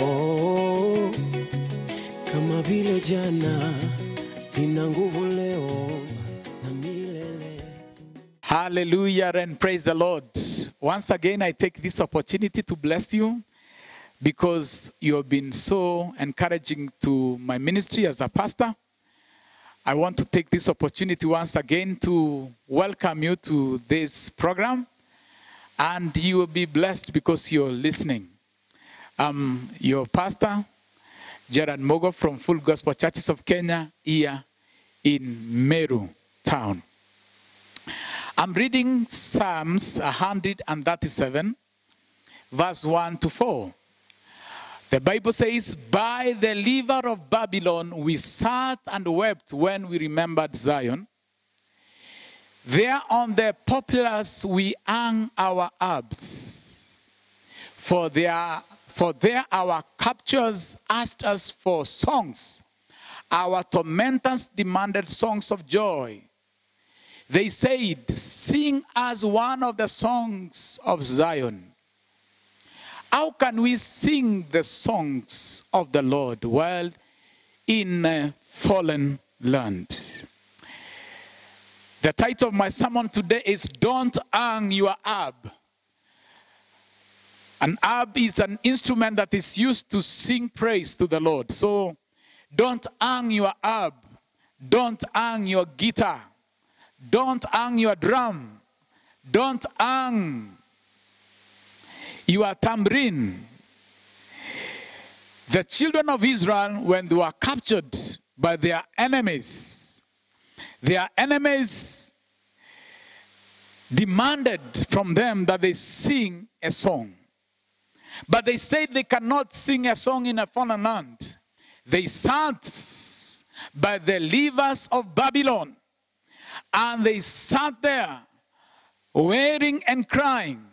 oh, Hallelujah and praise the Lord. Once again, I take this opportunity to bless you because you have been so encouraging to my ministry as a pastor. I want to take this opportunity once again to welcome you to this program, and you will be blessed because you're listening. I'm your pastor, Gerald Mugo from Full Gospel Churches of Kenya, here in Meru town. I'm reading Psalms 137, verse 1 to 4. The Bible says, By the river of Babylon we sat and wept when we remembered Zion. There on the poplars we hung our herbs. For there, for there our captors asked us for songs. Our tormentors demanded songs of joy. They said, Sing us one of the songs of Zion. How can we sing the songs of the Lord while in a fallen land? The title of my sermon today is Don't Hang Your Harp. An harp is an instrument that is used to sing praise to the Lord. So don't hang your harp. Don't hang your guitar. Don't hang your drum. Don't hang your tambourine. The children of Israel, when they were captured by their enemies, their enemies demanded from them that they sing a song. But they said they cannot sing a song in a foreign land. They sat by the levers of Babylon and they sat there wailing and crying.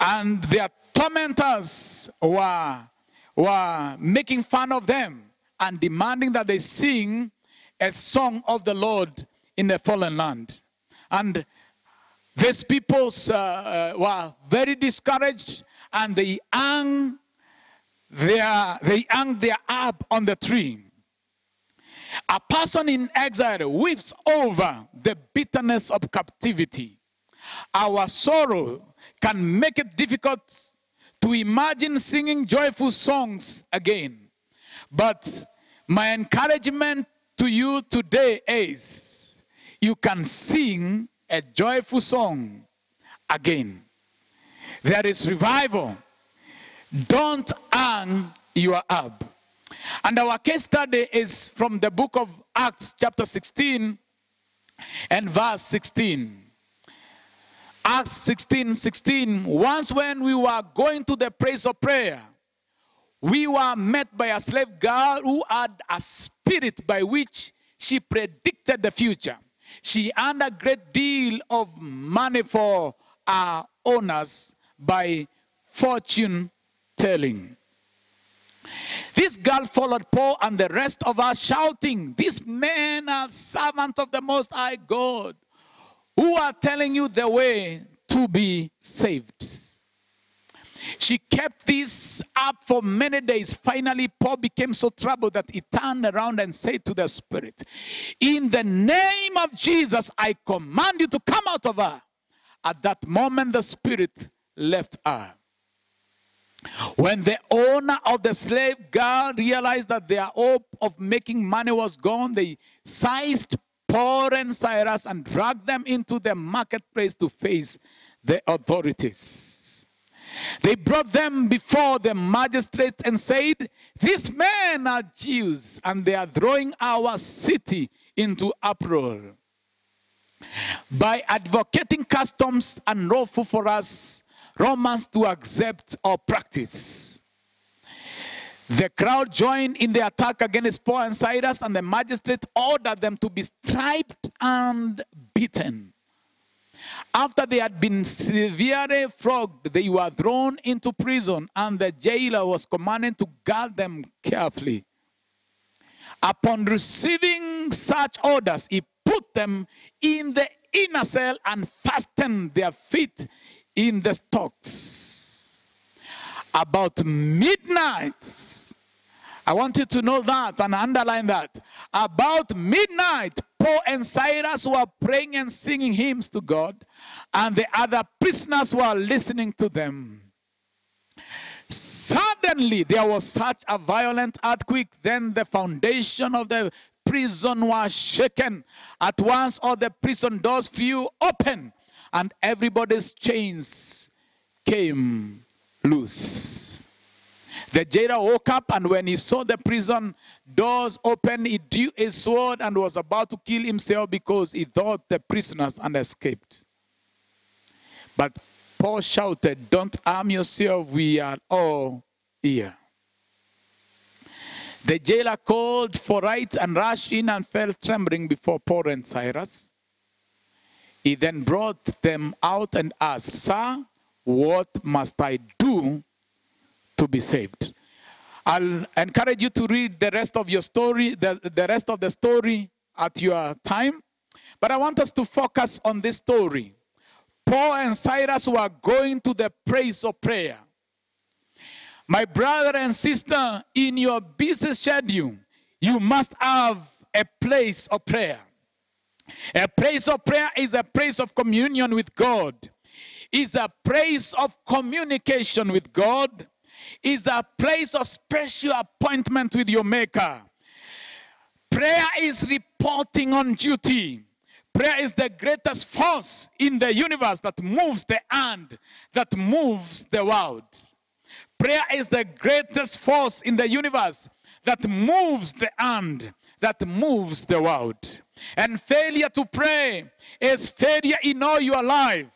And their tormentors were, were making fun of them and demanding that they sing a song of the Lord in the fallen land. And these people uh, uh, were very discouraged and they hung their, they hung their harp on the tree. A person in exile weeps over the bitterness of captivity. Our sorrow can make it difficult to imagine singing joyful songs again. But my encouragement to you today is you can sing a joyful song again. There is revival. Don't hang your up. And our case study is from the book of Acts, chapter 16 and verse 16. Acts 16 16. Once, when we were going to the place of prayer, we were met by a slave girl who had a spirit by which she predicted the future. She earned a great deal of money for our owners by fortune telling. This girl followed Paul and the rest of us, shouting, These men are servants of the Most High God who are telling you the way to be saved. She kept this up for many days. Finally, Paul became so troubled that he turned around and said to the Spirit, In the name of Jesus, I command you to come out of her. At that moment, the Spirit left her. When the owner of the slave girl realized that their hope of making money was gone, they seized Paul and Silas and dragged them into the marketplace to face the authorities. They brought them before the magistrates and said, These men are Jews and they are throwing our city into uproar. By advocating customs unlawful for us Romans to accept or practice. The crowd joined in the attack against Paul and Silas, and the magistrate ordered them to be striped and beaten. After they had been severely flogged, they were thrown into prison, and the jailer was commanded to guard them carefully. Upon receiving such orders, he put them in the inner cell and fastened their feet in the stocks. About midnight, I want you to know that and underline that. About midnight, Paul and Silas were praying and singing hymns to God, and the other prisoners were listening to them. Suddenly, there was such a violent earthquake, then the foundation of the prison was shaken. At once, all the prison doors flew open, and everybody's chains came loose. The jailer woke up, and when he saw the prison doors open, he drew a sword and was about to kill himself because he thought the prisoners had escaped. But Paul shouted, Don't arm yourself, we are all here. The jailer called for right and rushed in and fell trembling before Paul and Silas. He then brought them out and asked, Sir, what must I do to be saved? I'll encourage you to read the rest of your story, the, the rest of the story at your time. But I want us to focus on this story. Paul and Silas were going to the place of prayer. My brother and sister, in your busy schedule, you must have a place of prayer. A place of prayer is a place of communion with God. Is a place of communication with God. Is a place of special appointment with your maker. Prayer is reporting on duty. Prayer is the greatest force in the universe that moves the hand, that moves the world. Prayer is the greatest force in the universe that moves the hand, that moves the world. And failure to pray is failure in all your life.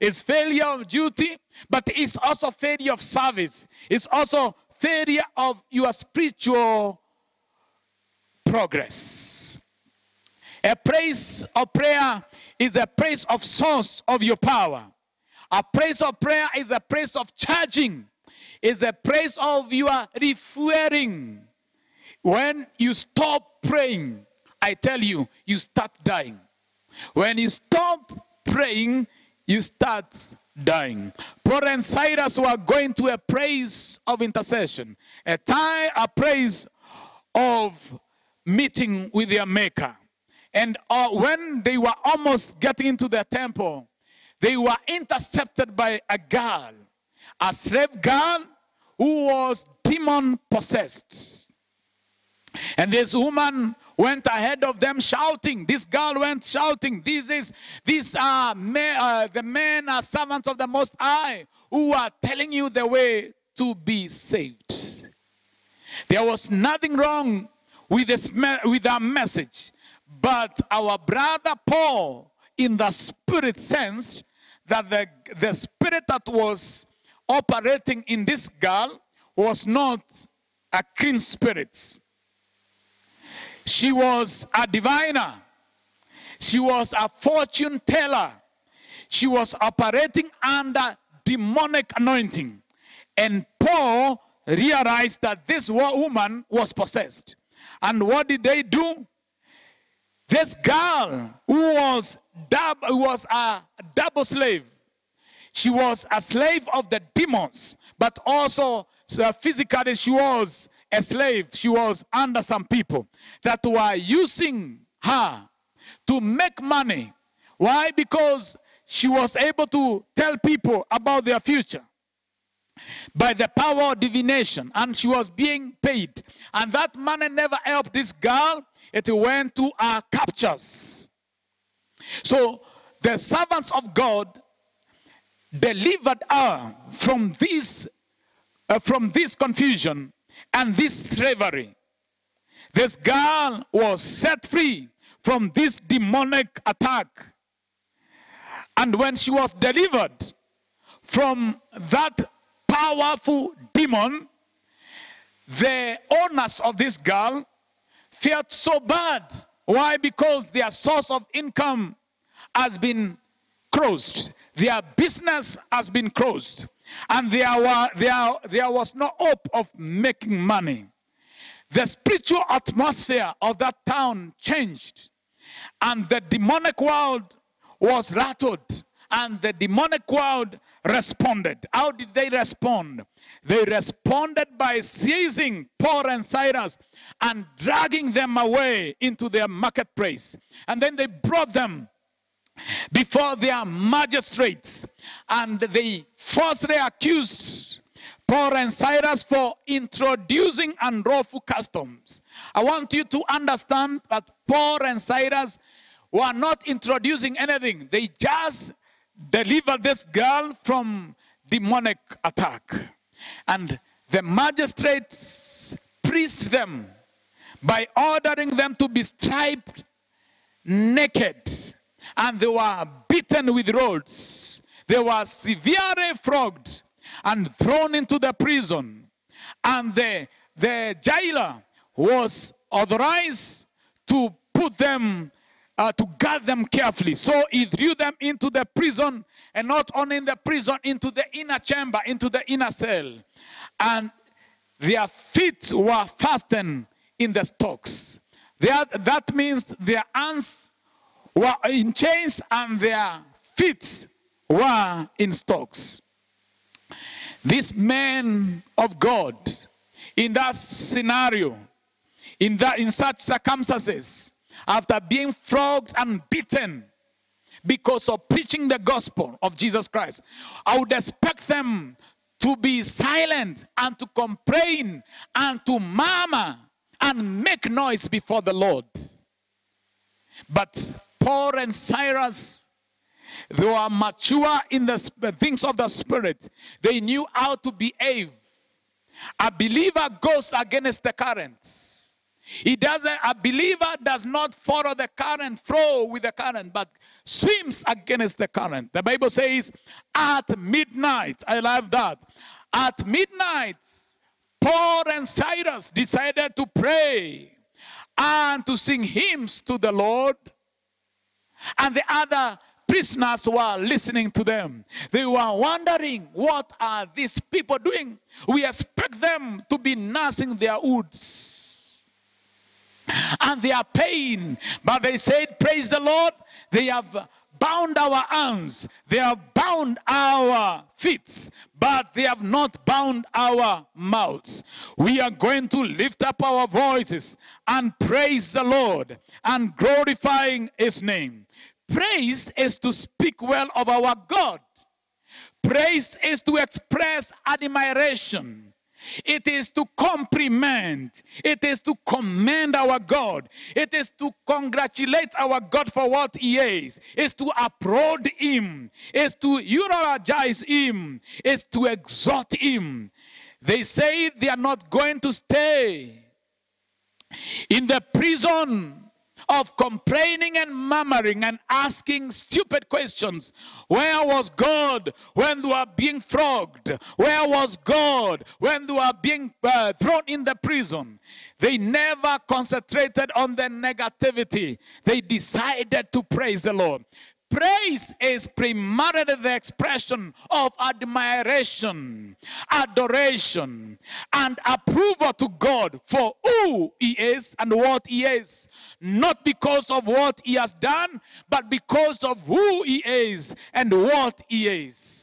It's failure of duty, but it's also failure of service. It's also failure of your spiritual progress. A place of prayer is a place of source of your power. A place of prayer is a place of charging, is a place of your refueling. When you stop praying, I tell you, you start dying. When you stop praying, you start dying. Paul and Silas were going to a praise of intercession, a time, a praise of meeting with their maker. And uh, when they were almost getting into the temple, they were intercepted by a girl, a slave girl who was demon possessed. And this woman went ahead of them shouting. This girl went shouting. This is these are men, uh, the men are servants of the Most High who are telling you the way to be saved. There was nothing wrong with this with our message, but our brother Paul, in the spirit sense, that the the spirit that was operating in this girl was not a clean spirit. She was a diviner. She was a fortune teller. She was operating under demonic anointing. And Paul realized that this woman was possessed. And what did they do? This girl who was, dub, was a double slave, she was a slave of the demons, but also uh, physically she was a slave. She was under some people that were using her to make money. Why? Because she was able to tell people about their future by the power of divination, and she was being paid. And that money never helped this girl, it went to our captures. So the servants of God delivered her from this, uh, from this confusion and this slavery. This girl was set free from this demonic attack. And when she was delivered from that powerful demon, the owners of this girl felt so bad. Why? Because their source of income has been closed. Their business has been closed. And there, were, there, there was no hope of making money. the spiritual atmosphere of that town changed, and the demonic world was rattled, and the demonic world responded. How did they respond? They responded by seizing Paul and Silas and dragging them away into their marketplace. And then they brought them before their magistrates and they falsely accused Paul and Silas for introducing unlawful customs. I want you to understand that Paul and Silas were not introducing anything. They just delivered this girl from demonic attack. And the magistrates preached them by ordering them to be stripped naked. And they were beaten with rods. They were severely flogged and thrown into the prison. And the, the jailer was authorized to put them, uh, to guard them carefully. So he threw them into the prison, and not only in the prison, into the inner chamber, into the inner cell. And their feet were fastened in the stocks. Are- that means their hands were in chains and their feet were in stocks. These men of God, in that scenario, in that in such circumstances, after being flogged and beaten because of preaching the gospel of Jesus Christ, I would expect them to be silent and to complain and to murmur and make noise before the Lord. But Paul and Silas, they were mature in the things of the Spirit. They knew how to behave. A believer goes against the current. He doesn't, a believer does not follow the current, flow with the current, but swims against the current. The Bible says, at midnight, I love that. At midnight, Paul and Silas decided to pray and to sing hymns to the Lord and the other prisoners were listening to them. They were wondering, what are these people doing? We expect them to be nursing their wounds and their pain. But they said, Praise the Lord, they have bound our hands, they have bound our feet, but they have not bound our mouths. We are going to lift up our voices and praise the Lord and glorifying his name. Praise is to speak well of our God. Praise is to express admiration. It is to compliment. It is to commend our God. It is to congratulate our God for what He is. It's to applaud Him. It's to eulogize Him. It's to exhort Him. They say they are not going to stay in the prison of complaining and murmuring and asking stupid questions. Where was God when they were being flogged? Where was God when they were being uh, thrown in the prison? They never concentrated on the negativity. They decided to praise the Lord. Praise is primarily the expression of admiration, adoration, and approval to God for who He is and what He is. Not because of what He has done, but because of who He is and what He is.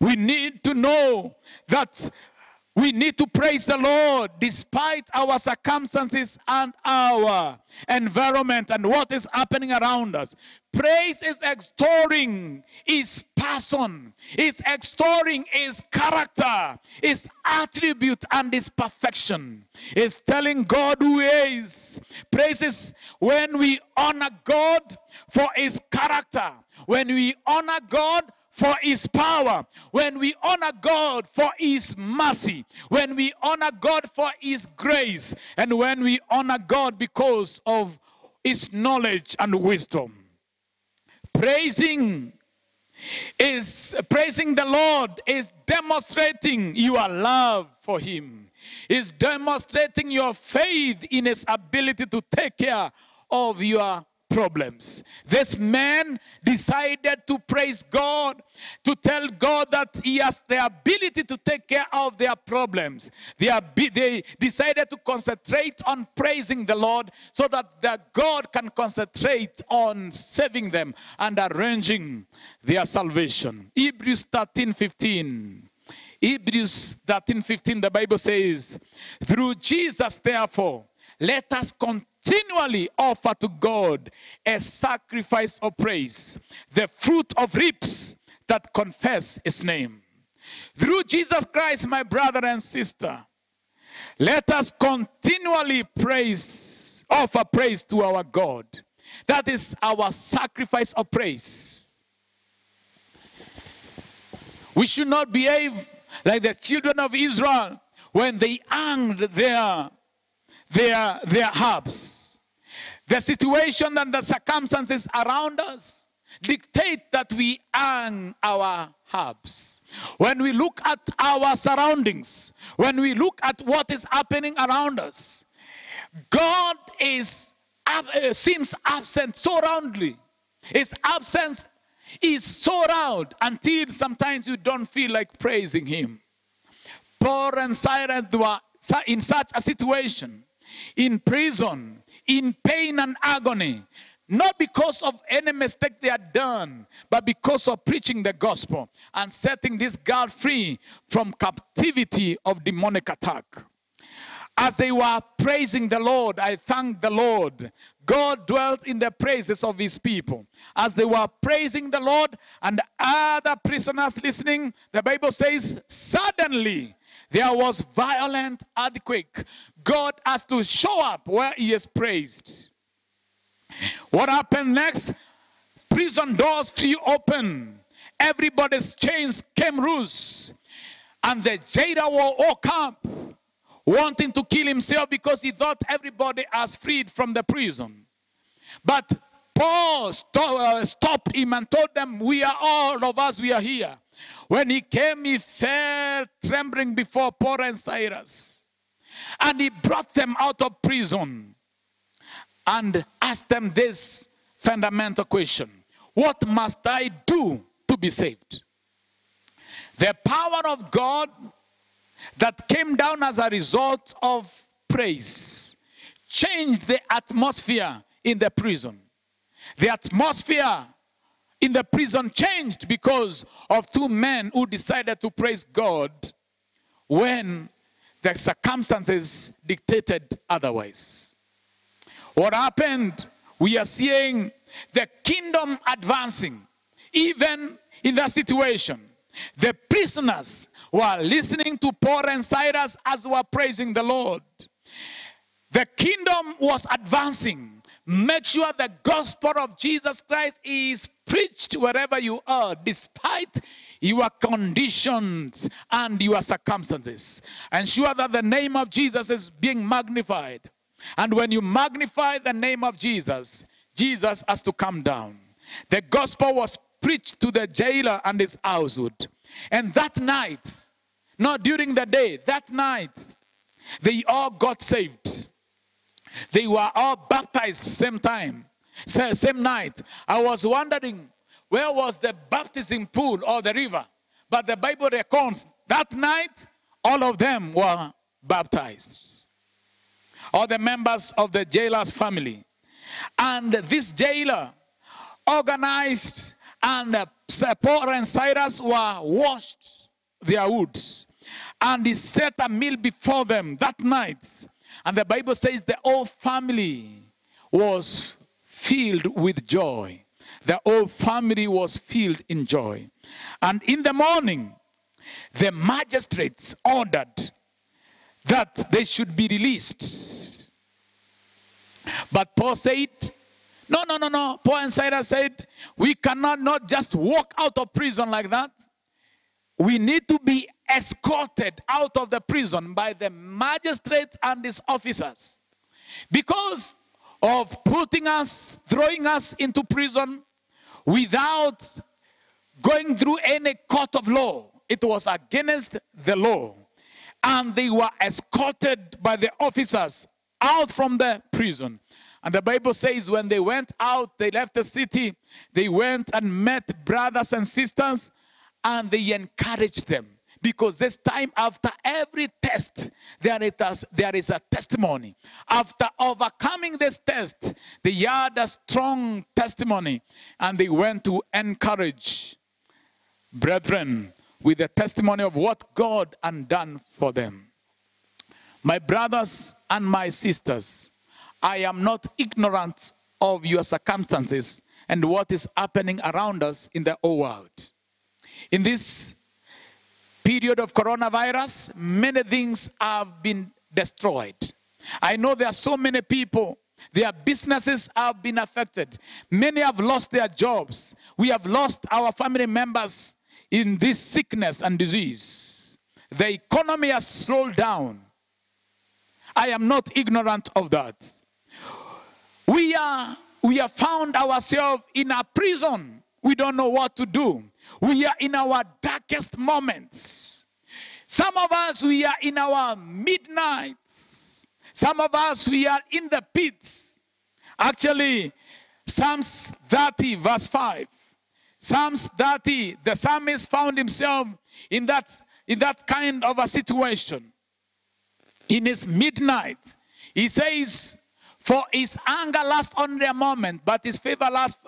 We need to know that we need to praise the Lord despite our circumstances and our environment and what is happening around us. Praise is extolling his person, is extolling his character, his attribute, and his perfection. Is telling God who is. Praise is when we honor God for his character, when we honor God for his power, when we honor God for his mercy, when we honor God for his grace, and when we honor God because of his knowledge and wisdom. Praising is praising the Lord is demonstrating your love for him. Is demonstrating your faith in his ability to take care of your problems. This man decided to praise God, to tell God that he has the ability to take care of their problems. They, are, they decided to concentrate on praising the Lord so that the God can concentrate on saving them and arranging their salvation. Hebrews 13 15. Hebrews 13 15, the Bible says, Through Jesus, therefore, let us continually offer to God a sacrifice of praise, the fruit of lips that confess his name. Through Jesus Christ, my brother and sister, let us continually praise, offer praise to our God. That is our sacrifice of praise. We should not behave like the children of Israel when they hanged their their, their hubs. The situation and the circumstances around us dictate that we hang our hubs. When we look at our surroundings, when we look at what is happening around us, God is uh, seems absent so roundly. His absence is so round until sometimes you don't feel like praising him. Paul and Silas were in such a situation in prison, in pain and agony, not because of any mistake they had done, but because of preaching the gospel and setting this girl free from captivity of demonic attack. As they were praising the Lord, I thank the Lord. God dwelt in the praises of his people. As they were praising the Lord and other prisoners listening, the Bible says, suddenly there was violent earthquake. God has to show up where he is praised. What happened next? Prison doors flew open. Everybody's chains came loose. And the jailer woke up wanting to kill himself because he thought everybody has freed from the prison. But Paul uh, stopped him and told them, We are all of us, we are here. When he came, he fell trembling before Paul and Silas. And he brought them out of prison and asked them this fundamental question What must I do to be saved? The power of God that came down as a result of praise changed the atmosphere in the prison. The atmosphere in the prison changed because of two men who decided to praise God when the circumstances dictated otherwise. What happened? We are seeing the kingdom advancing, even in that situation. The prisoners were listening to Paul and Silas as were praising the Lord. The kingdom was advancing. Make sure the gospel of Jesus Christ is preached wherever you are, despite your conditions and your circumstances. Ensure that the name of Jesus is being magnified. And when you magnify the name of Jesus, Jesus has to come down. The gospel was preached to the jailer and his household. And that night, not during the day, that night, they all got saved. They were all baptized same time, same night. I was wondering where was the baptism pool or the river? But the Bible records that night all of them were baptized. All the members of the jailer's family. And this jailer organized and uh, Paul and Silas were washed their wounds. And he set a meal before them that night. And the Bible says the whole family was filled with joy. The whole family was filled in joy. And in the morning, the magistrates ordered that they should be released. But Paul said, no, no, no, no. Paul and Silas said, we cannot not just walk out of prison like that. We need to be escorted out of the prison by the magistrates and his officers. Because of putting us, throwing us into prison without going through any court of law. It was against the law. And they were escorted by the officers out from the prison. And the Bible says when they went out, they left the city, they went and met brothers and sisters, and they encouraged them. Because this time, after every test, there is, a, there is a testimony. After overcoming this test, they had a strong testimony and they went to encourage brethren with the testimony of what God had done for them. My brothers and my sisters, I am not ignorant of your circumstances and what is happening around us in the whole world. In this period of coronavirus, many things have been destroyed. I know there are so many people, their businesses have been affected. Many have lost their jobs. We have lost our family members in this sickness and disease. The economy has slowed down. I am not ignorant of that. We are we have found ourselves in a prison. We don't know what to do. We are in our darkest moments. Some of us, we are in our midnights. Some of us, we are in the pits. Actually, Psalms 30, verse 5. Psalms 30, the psalmist found himself in that, in that kind of a situation. In his midnight, he says, For his anger lasts only a moment, but his favor lasts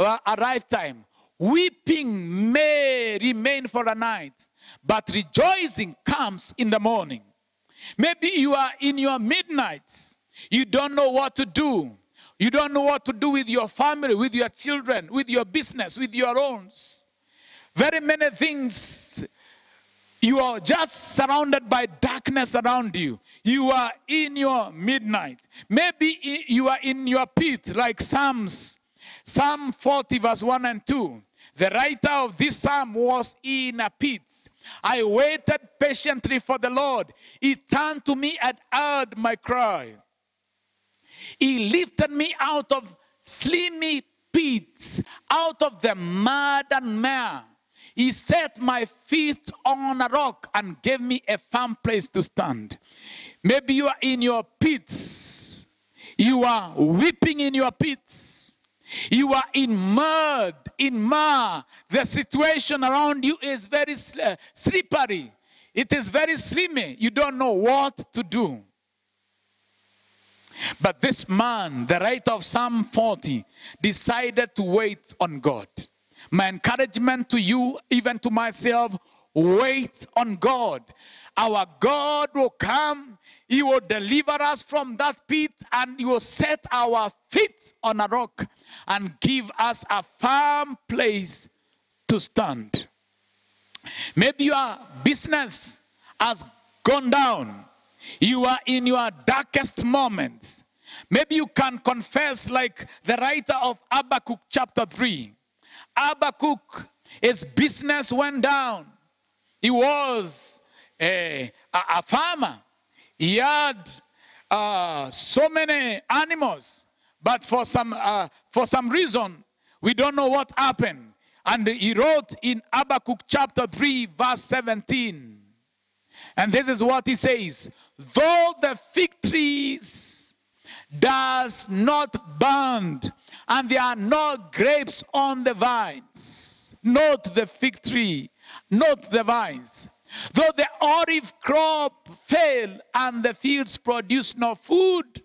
Uh, a lifetime. Weeping may remain for a night, but rejoicing comes in the morning. Maybe you are in your midnight. You don't know what to do. You don't know what to do with your family, with your children, with your business, with your own. Very many things. You are just surrounded by darkness around you. You are in your midnight. Maybe you are in your pit, like Psalms, Psalm 40, verse 1 and 2. The writer of this psalm was in a pit. I waited patiently for the Lord. He turned to me and heard my cry. He lifted me out of slimy pits, out of the mud and mire. He set my feet on a rock and gave me a firm place to stand. Maybe you are in your pits. You are weeping in your pits. You are in mud, in mud. The situation around you is very uh, slippery. It is very slimy. You don't know what to do. But this man, the writer of Psalm 40, decided to wait on God. My encouragement to you, even to myself, wait on God. Our God will come, He will deliver us from that pit, and He will set our feet on a rock and give us a firm place to stand. Maybe your business has gone down. You are in your darkest moments. Maybe you can confess, like the writer of Habakkuk chapter 3. Habakkuk, his business went down. He was a, a, a farmer. He had uh, so many animals. But for some, uh, for some reason, we don't know what happened. And he wrote in Habakkuk chapter 3, verse 17. And this is what he says Though the fig trees does not bud, and there are no grapes on the vines, not the fig tree, not the vines. Though the olive crop fail and the fields produce no food,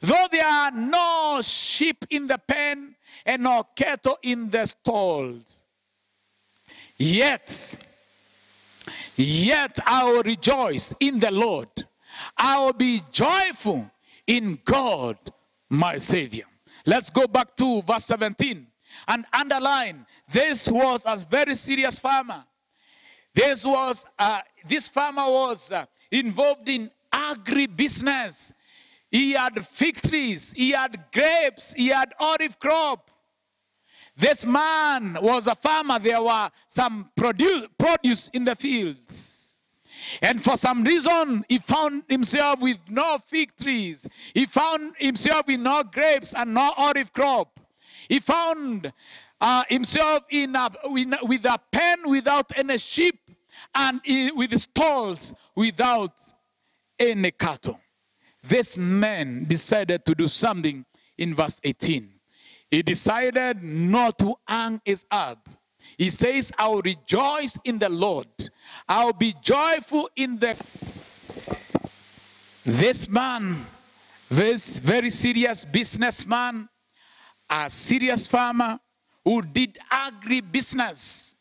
Though there are no sheep in the pen and no cattle in the stalls, yet, yet I will rejoice in the Lord. I will be joyful in God, my Savior. Let's go back to verse 17 and underline this was a very serious farmer. This was uh, this farmer was uh, involved in agri business. He had fig trees, he had grapes, he had olive crop. This man was a farmer. There were some produce, produce in the fields. And for some reason, he found himself with no fig trees. He found himself with no grapes and no olive crop. He found uh, himself in a, with a pen without any sheep and with stalls without any cattle this man decided to do something in verse 18. He decided not to hang his up. He says, I'll rejoice in the Lord. I'll be joyful in the. This man, this very serious businessman, a serious farmer who did agri business.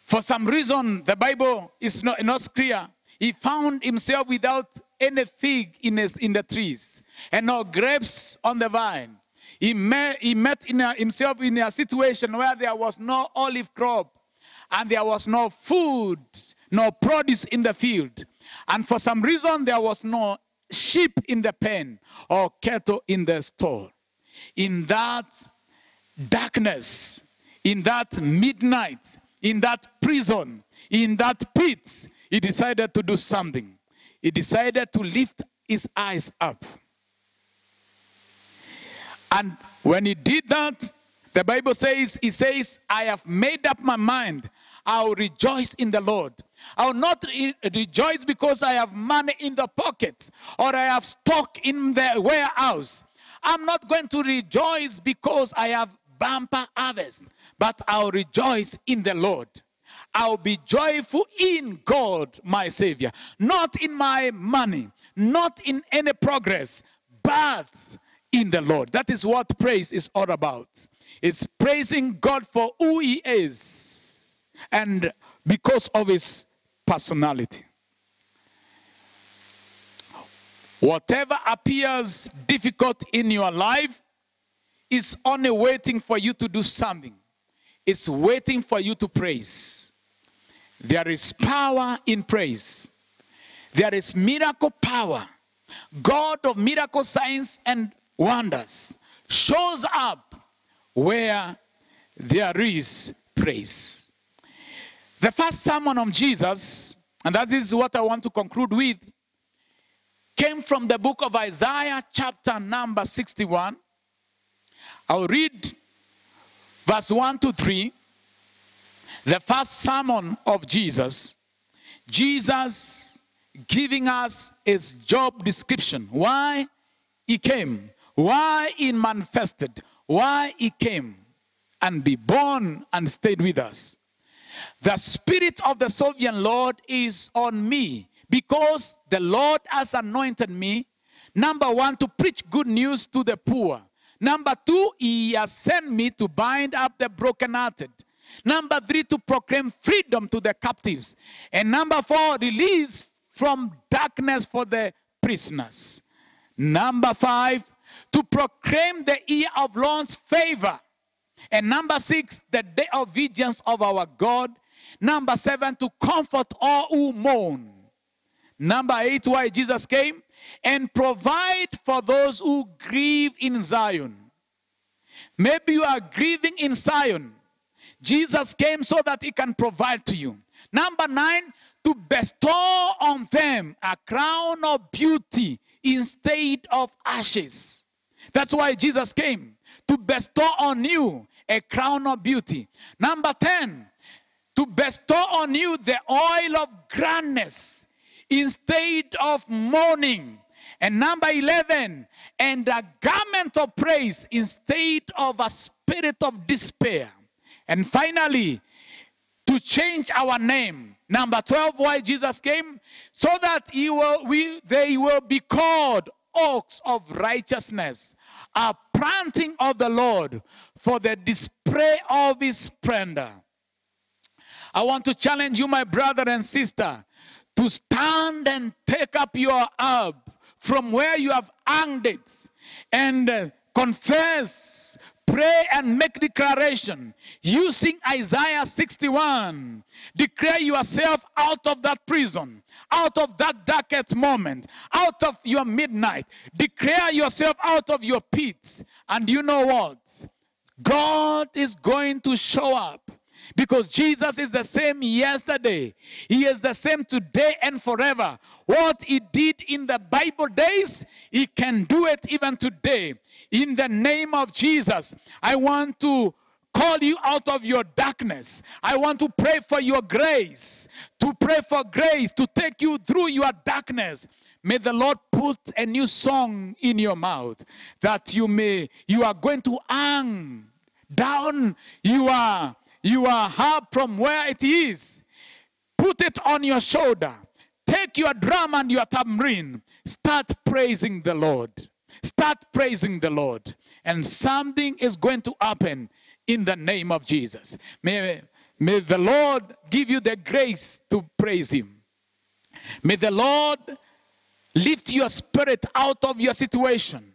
For some reason, the Bible is not, not clear. He found himself without any fig in, his, in the trees and no grapes on the vine. He met, he met in a, himself in a situation where there was no olive crop and there was no food, no produce in the field. And for some reason, there was no sheep in the pen or cattle in the store. In that darkness, in that midnight, in that prison, in that pit, he decided to do something. He decided to lift his eyes up. And when he did that, the Bible says, He says, I have made up my mind. I'll rejoice in the Lord. I'll not re- rejoice because I have money in the pocket or I have stock in the warehouse. I'm not going to rejoice because I have bumper harvest, but I'll rejoice in the Lord. I'll be joyful in God, my Savior, not in my money, not in any progress, but in the Lord. That is what praise is all about. It's praising God for who He is and because of His personality. Whatever appears difficult in your life is only waiting for you to do something. It's waiting for you to praise. There is power in praise. There is miracle power. God of miracle signs and wonders shows up where there is praise. The first sermon of Jesus, and that is what I want to conclude with, came from the book of Isaiah, chapter number 61. I'll read verse 1 to 3. The first sermon of Jesus, Jesus giving us his job description. Why he came, why he manifested, why he came and be born and stayed with us. The Spirit of the Sovereign Lord is on me because the Lord has anointed me, number one, to preach good news to the poor. Number two, He has sent me to bind up the brokenhearted. Number three, to proclaim freedom to the captives. And number four, release from darkness for the prisoners. Number five, to proclaim the year of Lord's favor. And number six, the day of vengeance of our God. Number seven, to comfort all who mourn. Number eight, why Jesus came and provide for those who grieve in Zion. Maybe you are grieving in Zion. Jesus came so that he can provide to you. Number nine, to bestow on them a crown of beauty instead of ashes. That's why Jesus came to bestow on you a crown of beauty. Number 10, to bestow on you the oil of grandness instead of mourning. And number 11, and a garment of praise instead of a spirit of despair. And finally, to change our name. Number 12, why Jesus came? So that he will, we, they will be called oaks of righteousness, a planting of the Lord for the display of his splendor. I want to challenge you, my brother and sister, to stand and take up your herb from where you have hanged it and uh, confess, pray, and make declaration using Isaiah 61. Declare yourself out of that prison, out of that darkest moment, out of your midnight. Declare yourself out of your pit. And you know what? God is going to show up because Jesus is the same yesterday. He is the same today and forever. What he did in the Bible days, he can do it even today. In the name of Jesus, I want to call you out of your darkness. I want to pray for your grace, to pray for grace to take you through your darkness. May the Lord put a new song in your mouth that you may you are going to hang down your are harp from where it is. Put it on your shoulder. Take your drum and your tambourine. Start praising the Lord. Start praising the Lord. And something is going to happen in the name of Jesus. May, may the Lord give you the grace to praise Him. May the Lord lift your spirit out of your situation.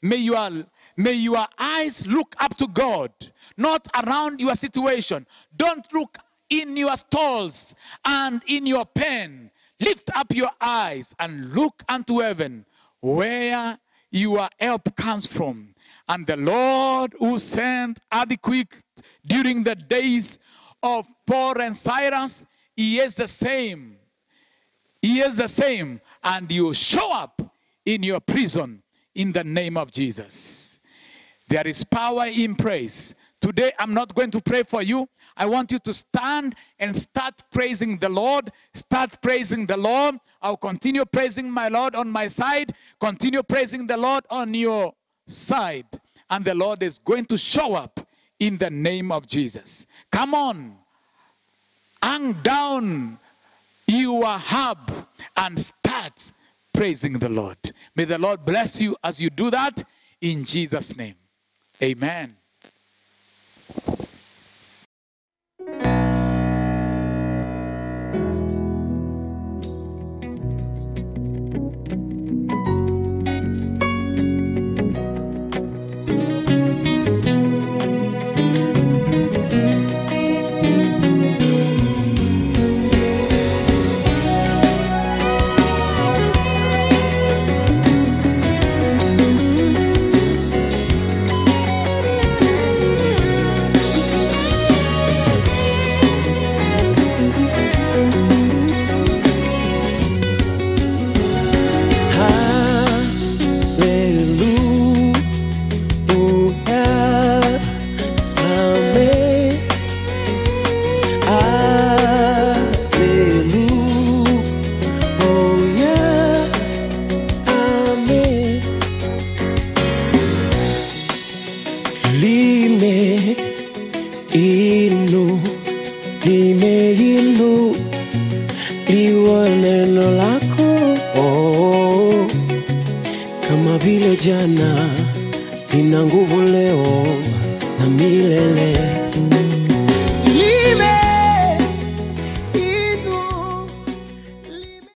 May you your, may your eyes look up to God, not around your situation. Don't look in your stalls and in your pen. Lift up your eyes and look unto heaven where your help comes from. And the Lord who sent adequate during the days of Paul and Silas, he is the same. He is the same. And you show up in your prison in the name of Jesus. There is power in praise. Today, I'm not going to pray for you. I want you to stand and start praising the Lord. Start praising the Lord. I'll continue praising my Lord on my side. Continue praising the Lord on your side. And the Lord is going to show up in the name of Jesus. Come on. Hang down your harp and start praising the Lord. May the Lord bless you as you do that in Jesus' name. Amen.